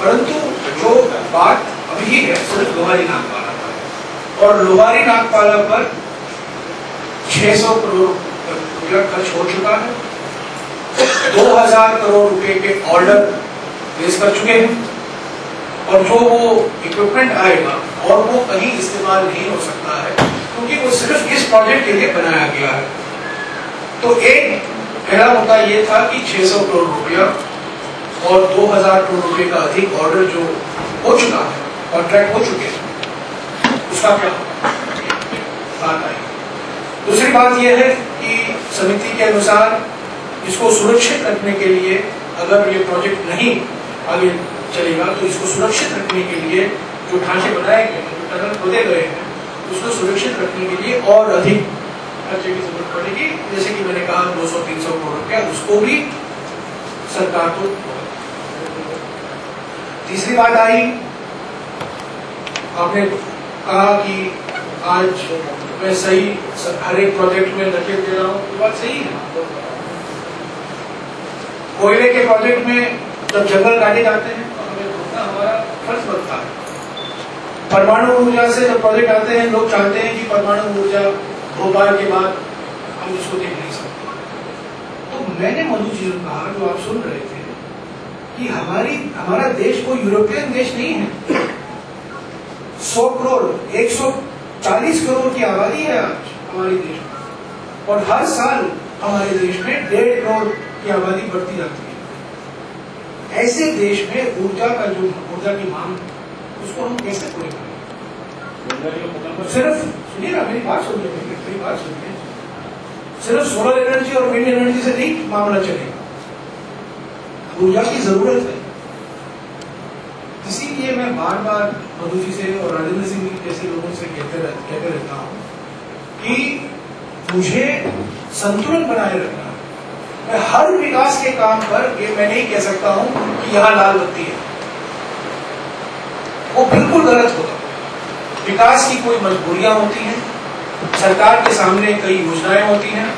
परंतु जो बात अभी है सिर्फ़ लोहारी नागपाला पर। और लोहारी नागपाला पर 600 करोड़ रुपया खर्च हो चुका है। 2000 करोड़ रुपए के ऑर्डर प्लेस कर चुके हैं। और जो वो इक्विपमेंट आएगा, और वो कहीं इस्तेमाल नहीं हो सकता है, क्योंकि वो सिर्फ़ इस प्रोजेक्ट के लिए बनाया गया है। तो एक पहला मुद्दा ये था कि 600 करोड़ रुपया और 2000 करोड़ रुपए का अधिक ऑर्डर जो हो चुका है कॉन्ट्रैक्ट हो चुके हैं। उसका क्या बात आई दूसरी बात यह है कि समिति के अनुसार इसको सुरक्षित रखने के लिए अगर ये प्रोजेक्ट नहीं आगे चलेगा तो इसको सुरक्षित रखने के लिए जो ढांचे बनाए गए हैं, जो टनल खोदे गए हैं, उसको सुरक्षित रखने के लिए और अधिक खर्चे की ज़रूरत पड़ेगी। जैसे कि मैंने कहा 200-300 करोड़ रुपया, उसको भी सरकार को तीसरी बात आई। आपने कहा कि आज मैं सही हर एक प्रोजेक्ट में नकेल दे रहा हूँ। तो बात सही है। कोयले के प्रोजेक्ट में जब जंगल काटे जाते हैं तो हमें रोकना हमारा फ़र्ज़ बनता है। परमाणु ऊर्जा से जब प्रोजेक्ट आते हैं, लोग चाहते हैं कि परमाणु ऊर्जा भोपाल के बाद हम इसको देख नहीं सकते। तो मैंने मधु जी कहा, जो आप सुन रहे थे कि हमारी हमारा देश कोई यूरोपियन देश नहीं है। सौ करोड़ एक सौ चालीस करोड़ की आबादी है आज हमारे देश में। और हर साल हमारे देश में डेढ़ करोड़ की आबादी बढ़ती जाती है। ऐसे देश में ऊर्जा का जो ऊर्जा की मांग उसको हम कैसे पूरे करें? सिर्फ़ सुनिए ना मेरी बात सुनिए मेरी बात सुनिए। सिर्फ़ सोलर एनर्जी और विंड एनर्जी से नहीं मामला चलेगा। ऊर्जा की ज़रूरत है। इसीलिए मैं बार बार मधु जी से और राजेंद्र सिंह जी जैसे लोगों से कहते रह, कहते रहता हूँ कि मुझे संतुलन बनाए रखना मैं हर विकास के काम पर ये मैं नहीं कह सकता हूँ कि यहाँ लाल बत्ती है। वो बिल्कुल गलत होगा। विकास की कोई मजबूरियाँ होती हैं सरकार के सामने कई योजनाएँ होती हैं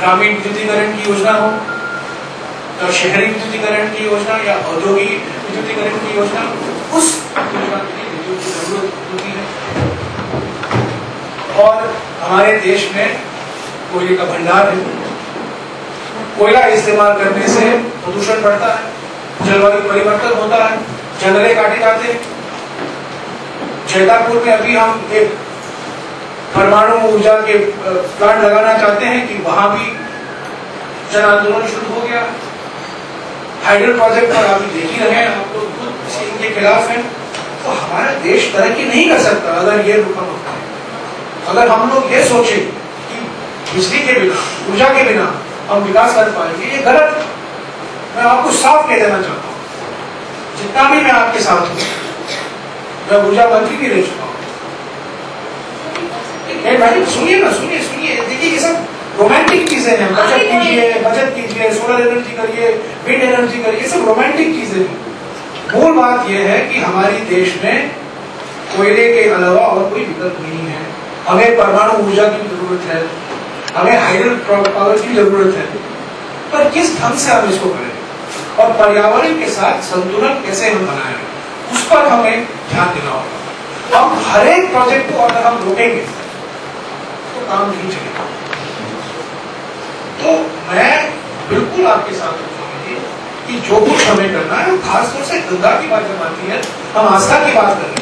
ग्रामीण विद्युतीकरण की योजना हो शहरी विद्युतीकरण की योजना या औद्योगिक विद्युतीकरण की योजना, उस योजना के लिए विद्युत की ज़रूरत होती है। और हमारे देश में कोयले का भंडार है। कोयला इस्तेमाल करने से प्रदूषण बढ़ता है जलवायु परिवर्तन होता है, जंगले काटे जाते हैं। जैतापुर में अभी हम एक परमाणु ऊर्जा के प्लांट लगाना चाहते हैं कि वहाँ भी जन आंदोलन शुरू हो गया। हाइडल प्रोजेक्ट पर अभी देख ही रहे हैं आप लोग खुद इनके खिलाफ हैं। तो हमारा देश तरक्की नहीं कर सकता अगर ये रुका होता है। अगर हम लोग ये सोचे कि बिजली के बिना, ऊर्जा के बिना हम विकास कर पाएँगे, ये गलत मैं आपको साफ़ कह देना चाहता हूँ, जितना भी मैं आपके साथ हूँ, मैं ऊर्जा मंत्री भी रह चुका हूँ। भाई, सुनिए ना, सुनिए सुनिए। देखिए, ये सब रोमांटिक चीज़ें हैं कीजिए बचत कीजिए सोलर एनर्जी करिए विंड एनर्जी करिए सब रोमांटिक चीज़ें मूल बात यह है कि हमारी देश में कोयले के अलावा और कोई विकल्प नहीं है। हमें परमाणु ऊर्जा की ज़रूरत है, हमें हाइड्रो पावर की ज़रूरत है। पर किस ढंग से हम इसको करें? और पर्यावरण के साथ संतुलन कैसे हम बनाए? उस पर हमें ध्यान देना होगा। हम हर एक प्रोजेक्ट को अगर हम रोकेंगे तो काम नहीं चलेगा। तो मैं बिल्कुल आपके साथ कि जो कुछ हमें करना है खासतौर से गंगा की बात जब आती है, हम आस्था की बात कर रहे हैं।